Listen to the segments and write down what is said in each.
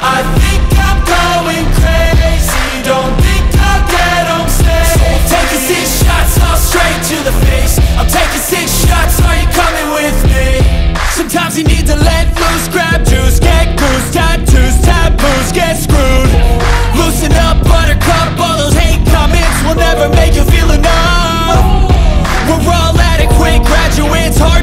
I think I'm going crazy. Don't think I'll get taking six shots, all straight to the face. I'm taking six shots, are you coming with me? Sometimes you need to let loose, grab juice, get goose Tattoos, taboos, get screwed. Loosen up, buttercup, all those hate comments Will never make you feel enough. We're all adequate graduates, I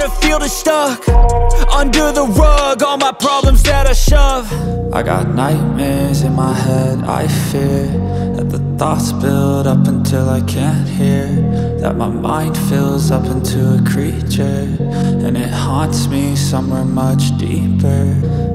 I wanna feel the stuck Under the rug, all my problems that I shove. I got nightmares in my head, I fear That the thoughts build up until I can't hear That my mind fills up into a creature And it haunts me somewhere much deeper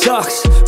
sucks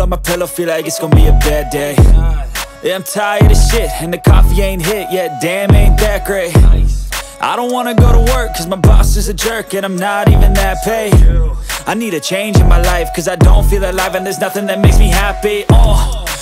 on my pillow, feel like it's gonna be a bad day. Yeah, I'm tired of shit, and the coffee ain't hit yet, damn, ain't that great. I don't wanna go to work, cause my boss is a jerk, and I'm not even that paid. I need a change in my life, cause I don't feel alive, and there's nothing that makes me happy. Oh.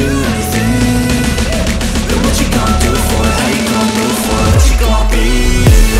do anything But what you gonna do for? How you gonna move for? What you gonna be?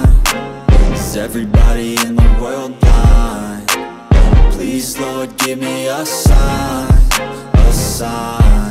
Is everybody in the world blind? Please, Lord, give me a sign, a sign